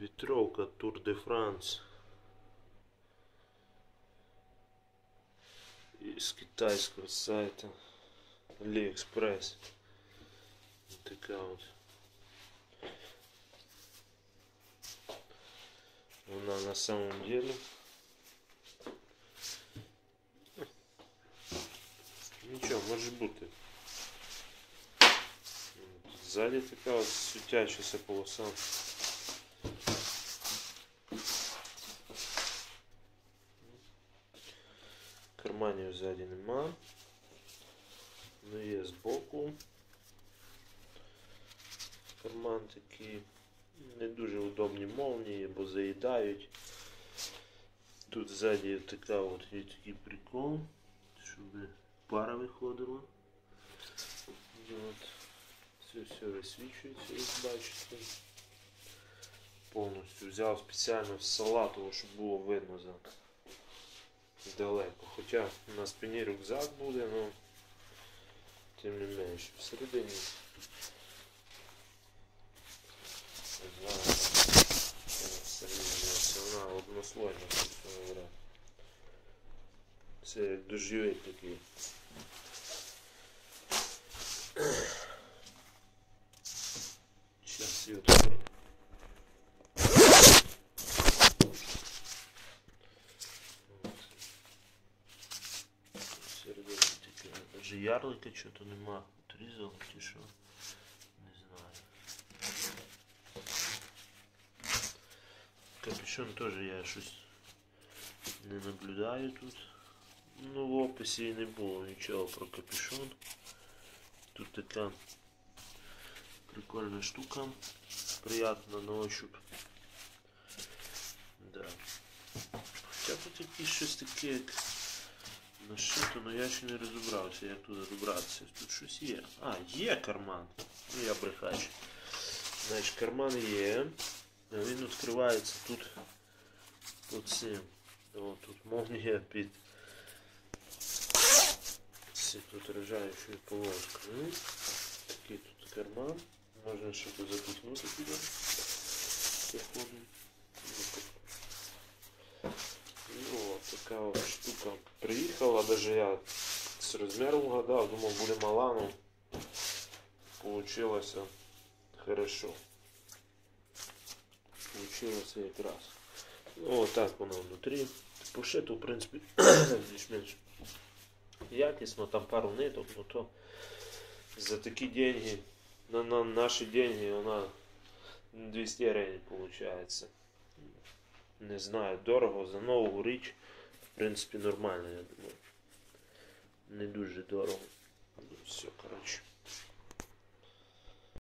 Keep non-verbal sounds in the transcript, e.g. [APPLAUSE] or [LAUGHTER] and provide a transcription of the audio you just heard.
Вітровка Тур де Франс. З китайського сайту AliExpress. Така от. Вона на самом деле. Нічого, може бути. Ззаді така от світячася полоса. Карманів ззаді нема. Ну є збоку. Карман такий. Не дуже удобні молнії, бо заїдають. Тут ззаді така от є такий прикол, щоб пара виходила. От. Це все висвічується, як бачите. Повністю взяв спеціально з салатового, щоб було видно за далеко. Хоча на спині рюкзак буде, але тим не менше. Всередині вона однослойна, говоря. Це як дождівик такий. Сейчас ее Даже ярлика что-то нема. Отрізали чи що. Не знаю. Капюшон тоже я щось не наблюдаю тут. Ну в описі і не було нічого про капюшон. Тут така прикольна штука. Приятно на ощупь. Да. Хоча тут якісь щось таке як нашито, я ще не розібрався, як туди добратися. Тут щось є. А, є карман. Ну я брехач. Значить, карман є. Він відкривається тут по цим. О, тут молнія під тут рожаючою полоскою. Такий тут карман. Можна щось запихнути туди. Походу. Ну, от така от штука. Приїхала, даже я з розміром вгадав, думав буде мала, но получилось хорошо. Получилось якраз. Ну, отак воно внутрі. Пошито, в принципі, [CLEARS THROAT] більш-менш якісно, там пару ниток, но то за такі деньги, на, на наші деньги вона 200 гривень получается. Не знаю, дорого за нову річ, принципі, нормально, я думаю. Не дуже дорого. Все, коротше.